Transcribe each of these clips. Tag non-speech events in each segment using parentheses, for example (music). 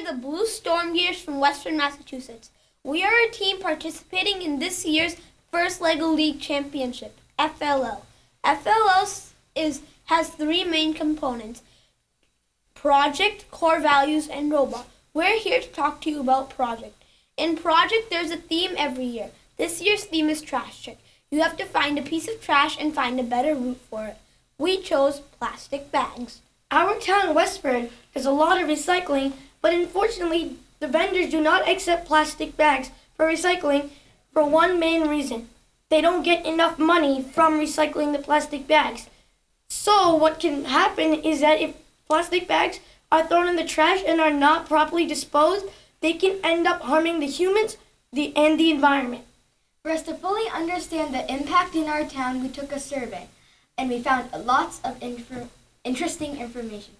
are the Blue Storm Gears from Westford, Massachusetts. We are a team participating in this year's first LEGO League Championship, FLL. FLL is has three main components: project, core values, and robot. We're here to talk to you about project. In project, there's a theme every year. This year's theme is trash trek. You have to find a piece of trash and find a better route for it. We chose plastic bags. Our town, Westford, does a lot of recycling, but unfortunately, the vendors do not accept plastic bags for recycling for one main reason. They don't get enough money from recycling the plastic bags. So, what can happen is that if plastic bags are thrown in the trash and are not properly disposed, they can end up harming the humans the, and the environment. For us to fully understand the impact in our town, we took a survey and we found lots of infor- interesting information.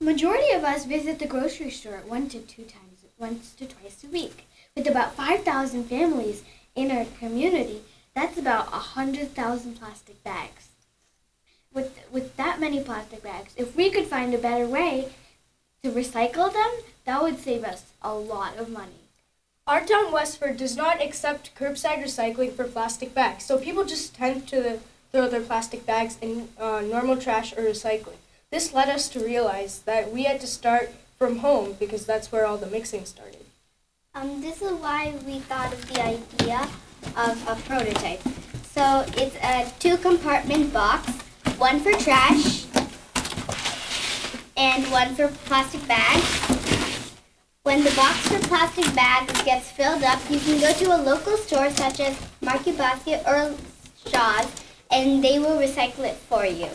Majority of us visit the grocery store one to two times, once to twice a week. With about 5,000 families in our community, that's about 100,000 plastic bags. With, with that many plastic bags, if we could find a better way to recycle them, that would save us a lot of money. Our town, Westford, does not accept curbside recycling for plastic bags, so people just tend to throw their plastic bags in uh, normal trash or recycling. This led us to realize that we had to start from home because that's where all the mixing started. Um, this is why we thought of the idea of a prototype. So it's a two compartment box, one for trash and one for plastic bags. When the box for plastic bags gets filled up, you can go to a local store such as Market Basket or Shaw's and they will recycle it for you.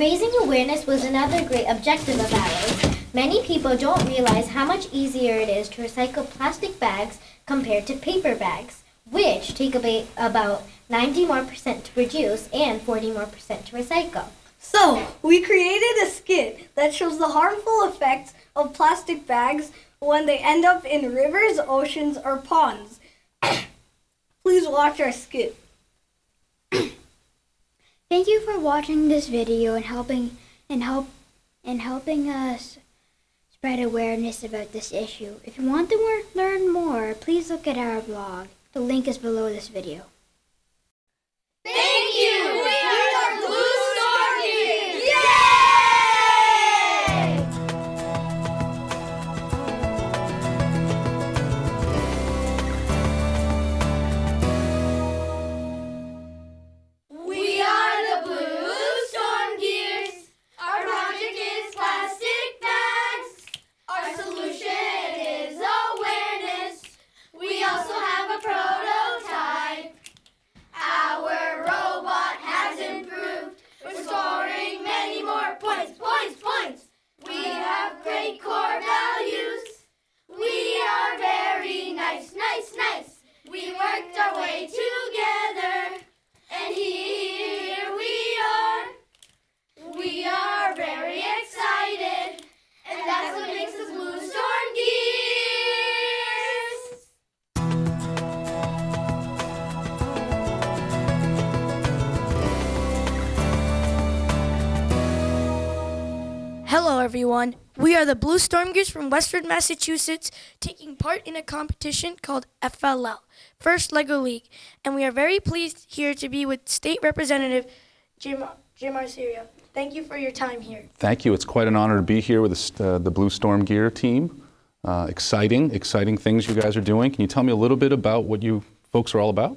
Raising awareness was another great objective of ours. Many people don't realize how much easier it is to recycle plastic bags compared to paper bags, which take about 90 more percent to produce and 40 more percent to recycle. So, we created a skit that shows the harmful effects of plastic bags when they end up in rivers, oceans, or ponds. (coughs) Please watch our skit. Thank you for watching this video and helping and help and helping us spread awareness about this issue. If you want to learn more, please look at our blog. The link is below this video. Everyone. We are the Blue Storm Gears from Westford, Massachusetts, taking part in a competition called FLL, First Lego League. And we are very pleased here to be with State Representative Jim, Jim Arciero. Thank you for your time here. Thank you. It's quite an honor to be here with the, uh, the Blue Storm Gear team. Uh, exciting, exciting things you guys are doing. Can you tell me a little bit about what you folks are all about?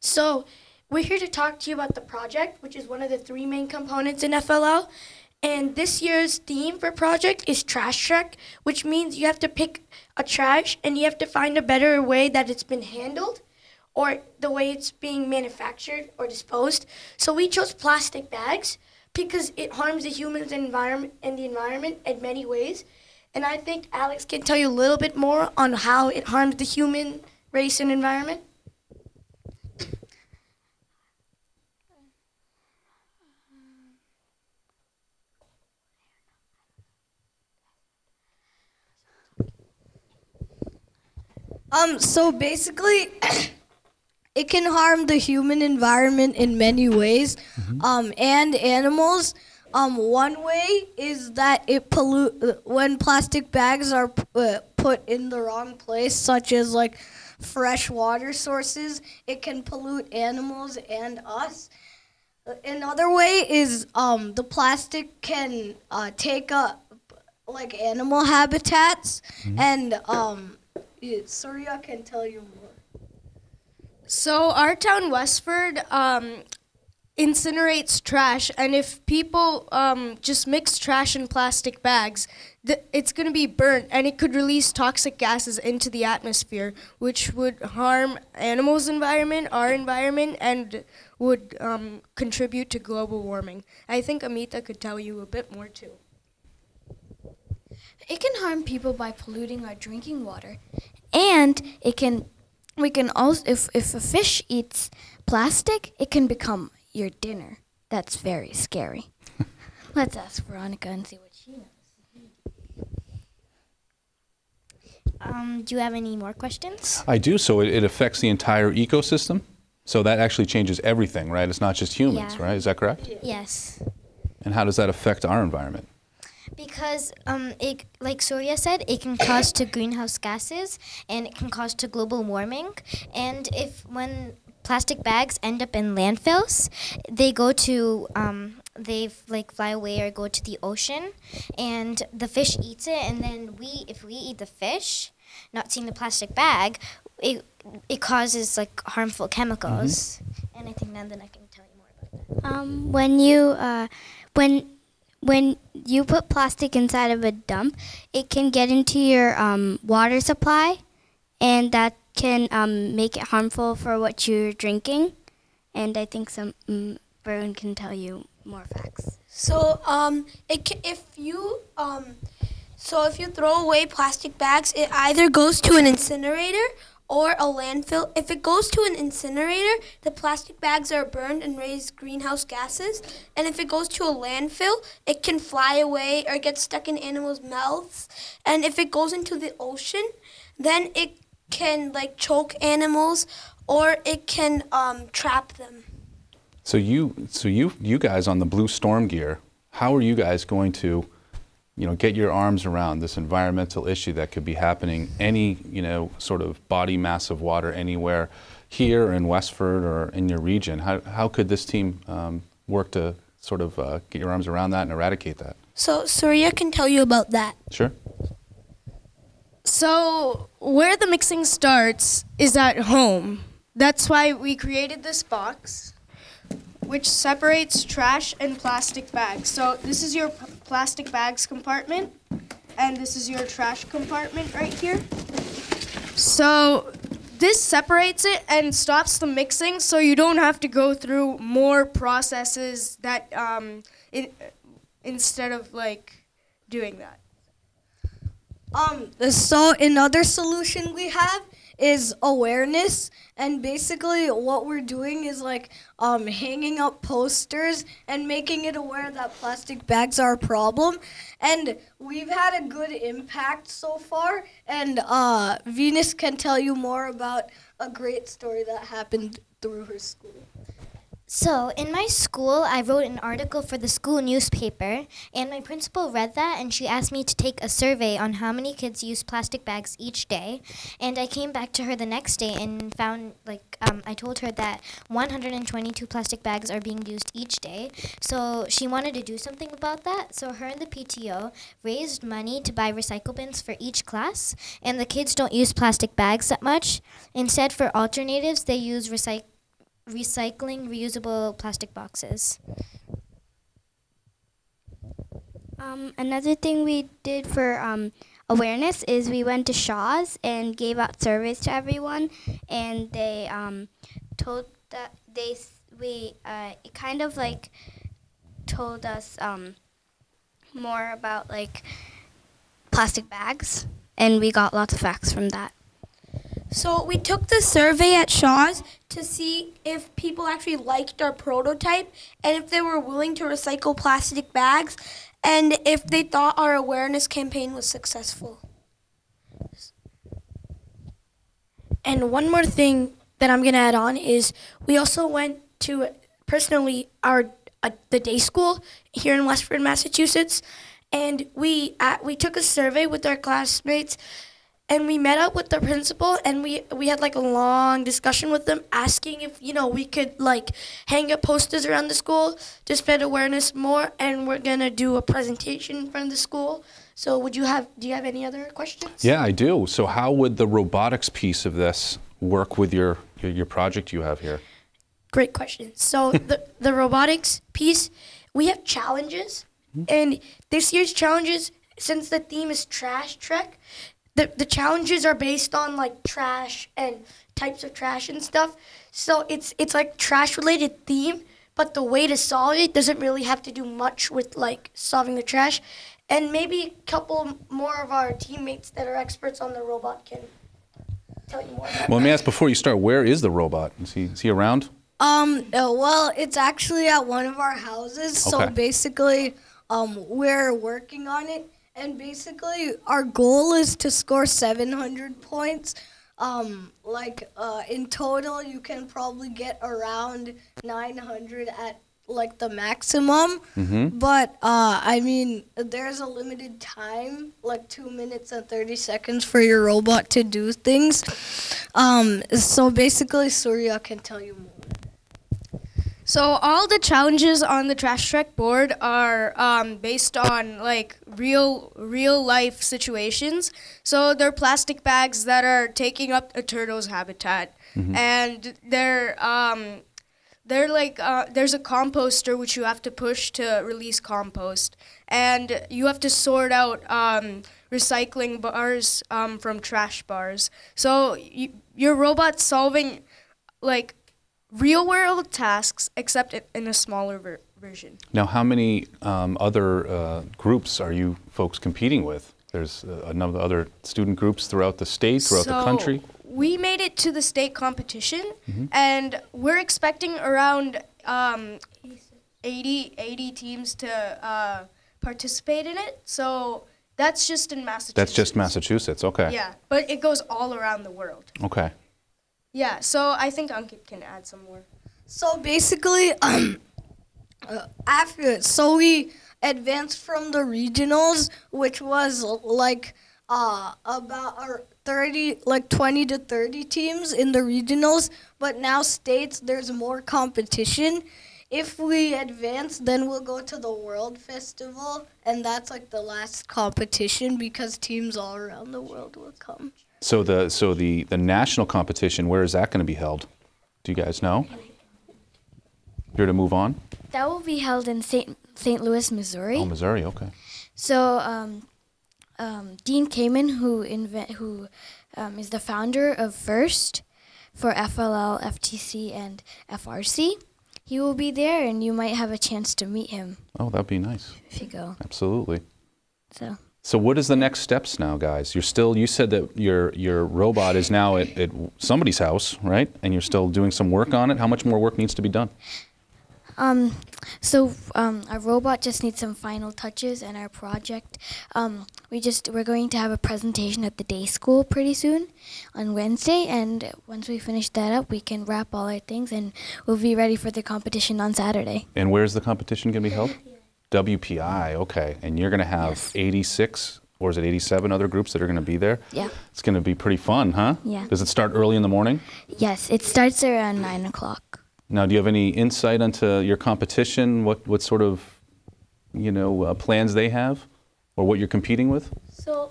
So, we're here to talk to you about the project, which is one of the three main components in FLL. And this year's theme for project is trash trek, which means you have to pick a trash and you have to find a better way that it's been handled or the way it's being manufactured or disposed. So we chose plastic bags because it harms the humans and environment and the environment in many ways. And I think Alex can tell you a little bit more on how it harms the human race and environment. Um, so basically, (coughs) it can harm the human environment in many ways, um, and animals. Um, one way is that it pollute uh, when plastic bags are p- uh, put in the wrong place, such as like fresh water sources. It can pollute animals and us. Uh, Another way is um, the plastic can uh, take up like animal habitats, and um, yeah, Surya can tell you more. So our town, Westford, um, incinerates trash, and if people um, just mix trash in plastic bags, it's going to be burnt, and it could release toxic gases into the atmosphere, which would harm animals' environment, our environment, and would um, contribute to global warming. I think Amita could tell you a bit more too. It can harm people by polluting our drinking water. And it can we can also if if a fish eats plastic, it can become your dinner. That's very scary. (laughs) Let's ask Veronica and see what she knows. Um, do you have any more questions? I do. So it, it affects the entire ecosystem. So that actually changes everything, right? It's not just humans, Yeah. right? Is that correct? Yes. And how does that affect our environment? Because um, it, like Surya said, it can cause to greenhouse gases and it can cause to global warming. And if when plastic bags end up in landfills, they go to um, they like fly away or go to the ocean, and the fish eats it. And then we, if we eat the fish, not seeing the plastic bag, it it causes like harmful chemicals. And I think now then I can tell you more about that. Um, when you uh, when when you put plastic inside of a dump, it can get into your um, water supply, and that can um, make it harmful for what you're drinking. And I think some um, can tell you more facts. So um, it ca if you um, so if you throw away plastic bags, it either goes to an incinerator or a landfill. If it goes to an incinerator, the plastic bags are burned and raise greenhouse gases. And if it goes to a landfill, it can fly away or get stuck in animals' mouths. And if it goes into the ocean, then it can like choke animals or it can um, trap them. So you, so you, you guys on the Blue Storm gear, how are you guys going to, you know, get your arms around this environmental issue that could be happening any, you know, sort of body mass of water anywhere here in Westford or in your region? How, how could this team um, work to sort of uh, get your arms around that and eradicate that? So Surya can tell you about that. Sure. So, where the mixing starts is at home. That's why we created this box, which separates trash and plastic bags. So, this is your p- plastic bags compartment, and this is your trash compartment right here. So, this separates it and stops the mixing, so you don't have to go through more processes that um, in, instead of like doing that. Um, so another solution we have is awareness, and basically what we're doing is like um, hanging up posters and making it aware that plastic bags are a problem. And we've had a good impact so far, and uh, Venus can tell you more about a great story that happened through her school. So, in my school, I wrote an article for the school newspaper, and my principal read that and she asked me to take a survey on how many kids use plastic bags each day. And I came back to her the next day and found, like, um, I told her that 122 plastic bags are being used each day. So, she wanted to do something about that. So, her and the PTO raised money to buy recycle bins for each class, and the kids don't use plastic bags that much. Instead, for alternatives, they use recycle recycling reusable plastic boxes. Um, another thing we did for um, awareness is we went to Shaw's and gave out surveys to everyone, and they um, told that they we uh, it kind of like told us um, more about like plastic bags, and we got lots of facts from that. So we took the survey at Shaw's to see if people actually liked our prototype and if they were willing to recycle plastic bags and if they thought our awareness campaign was successful. And one more thing that I'm going to add on is we also went to personally our a, the day school here in Westford, Massachusetts, and we uh, we took a survey with our classmates, and we met up with the principal, and we we had like a long discussion with them, asking if you know we could like hang up posters around the school to spread awareness more, and we're gonna do a presentation in front of the school. So, would you have do you have any other questions? Yeah, I do. So how would the robotics piece of this work with your your, your project you have here? Great question. So (laughs) the the robotics piece, we have challenges, mm-hmm. and this year's challenges, since the theme is trash trek, the the challenges are based on like trash and types of trash and stuff. So it's it's like trash related theme, but the way to solve it doesn't really have to do much with like solving the trash, and maybe a couple more of our teammates that are experts on the robot can tell you more. About Well, let me ask before you start. Where is the robot? Is he is he around? Um, uh, well, it's actually at one of our houses. Okay. So basically, um, we're working on it, and basically, our goal is to score 700 points. Um, like uh, in total, you can probably get around 900 at like the maximum. Mm-hmm. But uh, I mean, there's a limited time, like two minutes and 30 seconds for your robot to do things. Um, so basically, Surya can tell you more. So all the challenges on the Trash Trek board are um, based on like real real life situations. So they're plastic bags that are taking up a turtle's habitat, and they're um, they're like uh, there's a composter which you have to push to release compost, and you have to sort out um, recycling bars um, from trash bars. So y- your robot's solving like real world tasks, except in a smaller ver- version. Now, how many um, other uh, groups are you folks competing with? There's uh, a number of other student groups throughout the state, throughout the So, country. We made it to the state competition, Mm-hmm. and we're expecting around um, 80, 80 teams to uh, participate in it. So that's just in Massachusetts. That's just Massachusetts. Okay. Yeah, but it goes all around the world. Okay. Yeah, so I think Ankit can add some more. So basically, um, (clears throat) uh, after so we advanced from the regionals, which was like uh, about uh, thirty, like twenty to thirty teams in the regionals. But now states, there's more competition. If we advance, then we'll go to the World Festival, and that's like the last competition because teams all around the world will come. So the so the the national competition, where is that going to be held? Do you guys know? Here to move on. That will be held in St. St. Louis, Missouri. Oh, Missouri. Okay. So um, um, Dean Kamen, who invent, who um, is the founder of First for FLL, FTC, and FRC, he will be there, and you might have a chance to meet him Oh, that'd be nice. if you go. Absolutely. So So what is the next steps now, guys? You're still you said that your your robot is now at, at somebody's house, right? And you're still doing some work on it. How much more work needs to be done? Um, so um, our robot just needs some final touches, and our project, um, we just we're going to have a presentation at the day school pretty soon, on Wednesday, and once we finish that up, we can wrap all our things, and we'll be ready for the competition on Saturday. And where's the competition going to be held? WPI. Okay. And you're going to have Yes. 86 or is it 87 other groups that are going to be there? Yeah. It's going to be pretty fun, huh? Yeah. Does it start early in the morning? Yes, it starts around nine o'clock. Now, do you have any insight into your competition? What what sort of you know uh, plans they have, or what you're competing with? So,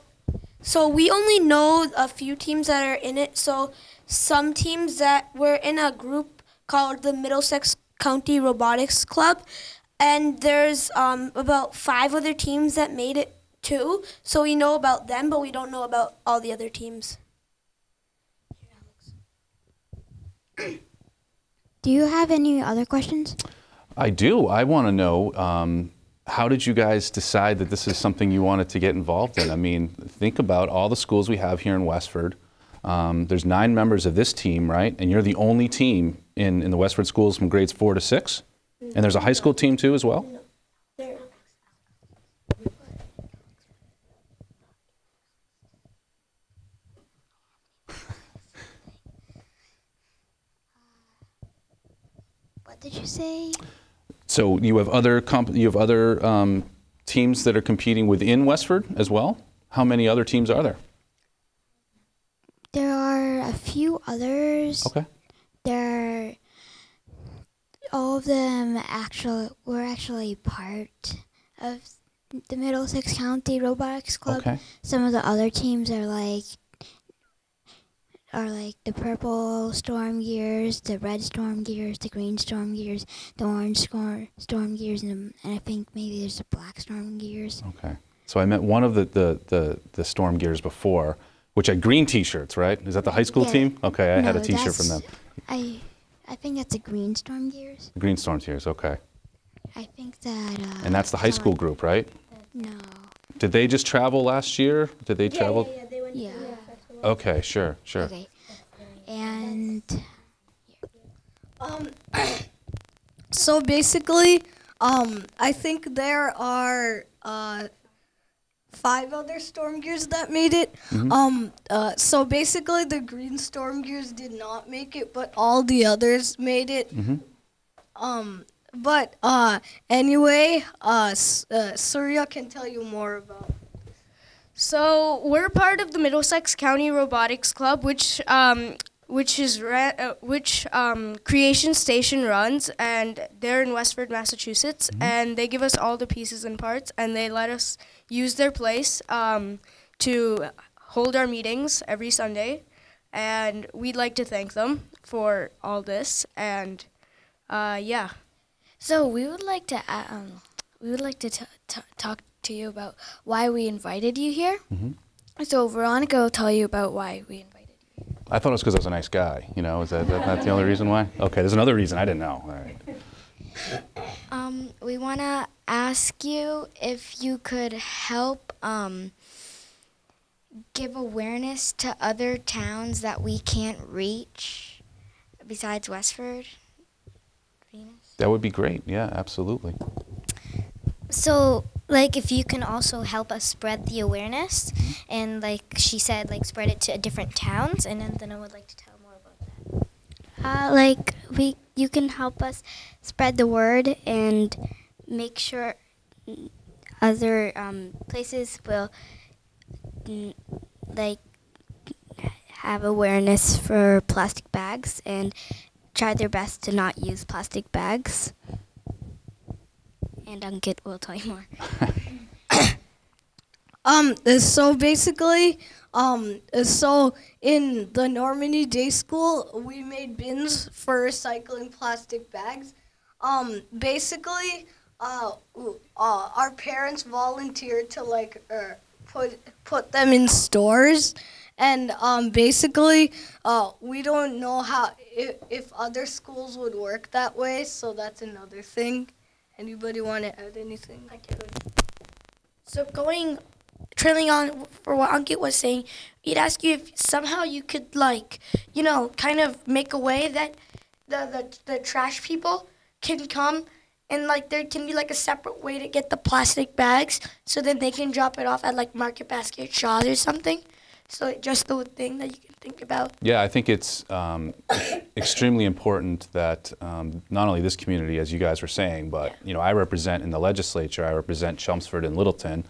so we only know a few teams that are in it. So, some teams that we're in a group called the Middlesex County Robotics Club, and there's um, about five other teams that made it too. So we know about them, but we don't know about all the other teams. (coughs) Do you have any other questions? I do. I want to know um, how did you guys decide that this is something you wanted to get involved in? I mean, think about all the schools we have here in Westford. Um, there's nine members of this team, right? And you're the only team in, in the Westford schools from grades four to six. And there's a high school team too, as well. What did you say? So you have other comp- you have other um, teams that are competing within Westford as well. How many other teams are there? There are a few others. Okay. There, are- all of them actually were actually part of the Middlesex County Robotics Club. Okay. Some of the other teams are like are like the purple storm gears, the red storm gears, the green storm gears, the orange storm storm gears, and, and I think maybe there's the black storm gears. Okay. So I met one of the, the, the, the Storm Gears before, which had green T-shirts, right? Is that the high school Yeah. team? Okay, I had a No, T-shirt from them. I I think that's the green storm gears. The Green Storm Gears. Okay. I think that. Uh, And that's the high school group, right? No. Did they just travel last year? Did they travel? Yeah. Yeah, they went. Yeah. Okay, sure, sure. Okay. And Um, (coughs) so basically, um, I think there are uh, five other storm gears that made it. Um, uh, so basically, the green storm gears did not make it, but all the others made it. Um, but uh, anyway, uh, S- uh, Surya can tell you more about. So we're part of the Middlesex County Robotics Club, which um, which is ra- uh, which um, Creation Station runs, and they're in Westford, Massachusetts, and they give us all the pieces and parts, and they let us use their place um, to hold our meetings every Sunday, and we'd like to thank them for all this, and uh, yeah. so we would like to uh, um we would like to t- t- talk to you about why we invited you here. So Veronica will tell you about why we invited you. I thought it was because I was a nice guy. You know, is that, that not the only reason why? Okay, there's another reason I didn't know. All right. Um, we want to ask you if you could help um, give awareness to other towns that we can't reach besides Westford. Venus? That would be great. Yeah, absolutely. So, like, if you can also help us spread the awareness, and like she said, like spread it to different towns, and then, then I would like to tell more about that. Uh, like we, you can help us spread the word and make sure other um, places will like have awareness for plastic bags and try their best to not use plastic bags. And Ankit will tell you more. (laughs) Um, so basically, um, so in the Normandy Day School, we made bins for recycling plastic bags. Um, basically, uh, uh, our parents volunteered to like uh, put put them in stores, and um, basically, uh, we don't know how if, if other schools would work that way. So that's another thing. Anybody want to add anything? So going, trailing on for what Ankit was saying, he'd ask you if somehow you could like, you know, kind of make a way that the the, the trash people can come and like there can be like a separate way to get the plastic bags so then they can drop it off at like Market Basket Shaw's or something. So just the thing that you can think about. Yeah, I think it's um, extremely important that um, not only this community, as you guys were saying, but you know, I represent in the legislature. I represent Chelmsford and Littleton,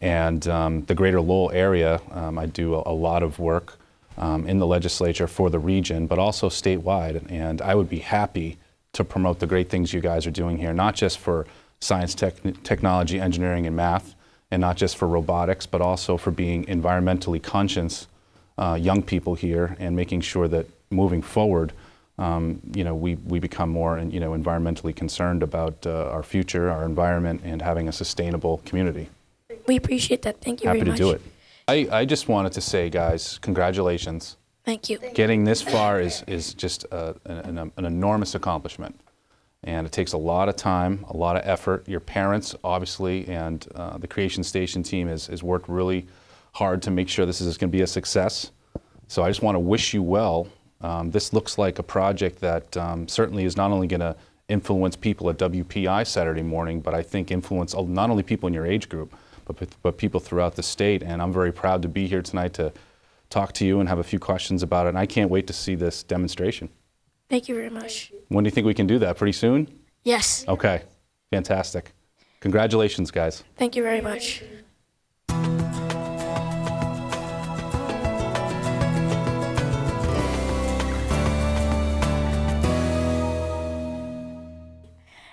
and um, the Greater Lowell area. Um, I do a, a lot of work um, in the legislature for the region, but also statewide. And I would be happy to promote the great things you guys are doing here, not just for science, tech, technology, engineering, and math, and not just for robotics, but also for being environmentally conscious uh, young people here and making sure that moving forward, um, you know, we, we become more, and you know, environmentally concerned about uh, our future, our environment, and having a sustainable community. We appreciate that. Thank you Happy very to do it. I, I just wanted to say, guys, congratulations. Thank you. Getting this far is, is just uh, an, an, an enormous accomplishment. And it takes a lot of time, a lot of effort. Your parents, obviously, and uh, the Creation Station team has, has worked really hard to make sure this is going to be a success. So I just want to wish you well. Um, this looks like a project that um, certainly is not only going to influence people at WPI Saturday morning, but I think influence not only people in your age group, but, but people throughout the state. And I'm very proud to be here tonight to talk to you and have a few questions about it. And I can't wait to see this demonstration. Thank you very much. When do you think we can do that? Pretty soon? Yes. Okay. Fantastic. Congratulations, guys. Thank you very much.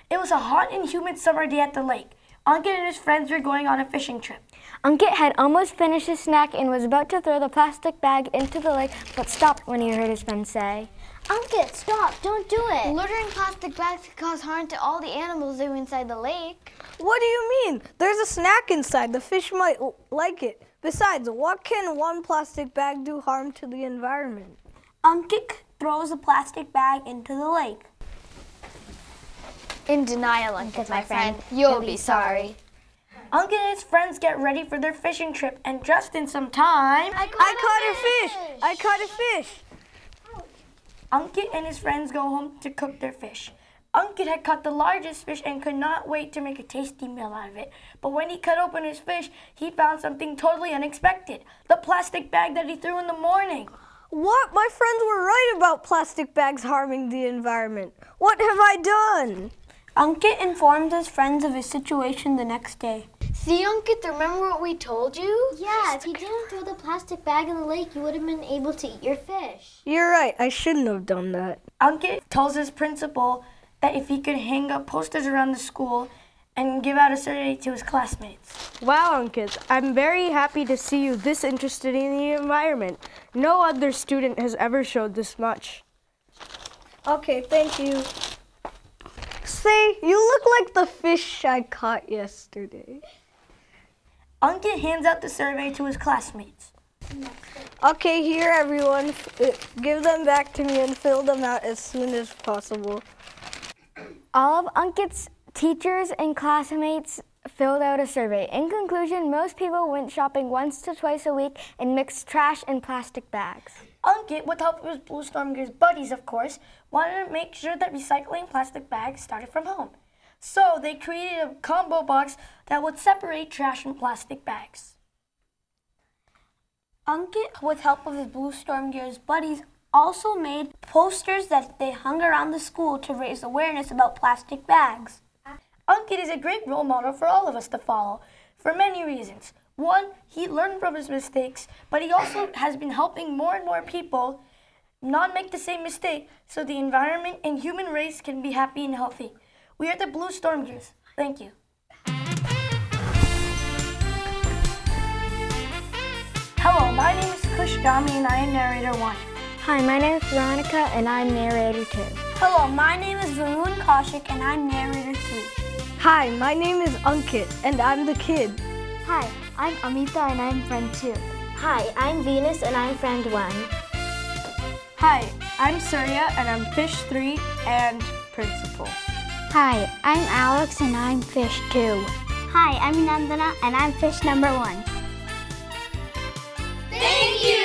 It was a hot and humid summer day at the lake. Ankit and his friends were going on a fishing trip. Ankit had almost finished his snack and was about to throw the plastic bag into the lake, but stopped when he heard his friend say, Ankit, stop! Don't do it! Littering plastic bags could cause harm to all the animals that were inside the lake. What do you mean? There's a snack inside. The fish might like it. Besides, what can one plastic bag do harm to the environment? Ankit throws a plastic bag into the lake. In denial, Ankit, my friend. You'll be sorry. Ankit and his friends get ready for their fishing trip, and just in some time, I caught a fish! I caught a fish! Ankit and his friends go home to cook their fish. Ankit had caught the largest fish and could not wait to make a tasty meal out of it. But when he cut open his fish, he found something totally unexpected the plastic bag that he threw in the morning. What? My friends were right about plastic bags harming the environment. What have I done? Ankit informed his friends of his situation the next day. See, Ankit, remember what we told you? Yeah, if you didn't throw the plastic bag in the lake, you would have been able to eat your fish. You're right. I shouldn't have done that. Ankit tells his principal that if he could hang up posters around the school and give out a survey to his classmates. Wow, Ankit, I'm very happy to see you this interested in the environment. No other student has ever showed this much. Okay, thank you. Say, you look like the fish I caught yesterday. Ankit hands out the survey to his classmates. Okay, here, everyone. Uh, Give them back to me and fill them out as soon as possible. All of Ankit's teachers and classmates filled out a survey. In conclusion, most people went shopping once to twice a week and mixed trash in plastic bags. Ankit, with help of his Blue Storm Gear's buddies, of course, wanted to make sure that recycling plastic bags started from home. So they created a combo box that would separate trash and plastic bags. Ankit, with help of his Blue Storm Gear's buddies, also made posters that they hung around the school to raise awareness about plastic bags. Ankit is a great role model for all of us to follow for many reasons. One, he learned from his mistakes, but he also has been helping more and more people not make the same mistake so the environment and human race can be happy and healthy. We are the Blue Storm Gears. Thank you. Hello, my name is Kush Gami and I am narrator one. Hi, my name is Veronica and I'm narrator two. Hello, my name is Varun Kaushik and I'm narrator three. Hi, my name is Ankit, and I'm the kid. Hi, I'm Amita and I'm friend two. Hi, I'm Venus and I'm friend one. Hi, I'm Surya and I'm fish three and principal. Hi, I'm Alex and I'm fish two. Hi, I'm Nandana and I'm fish number one. Thank you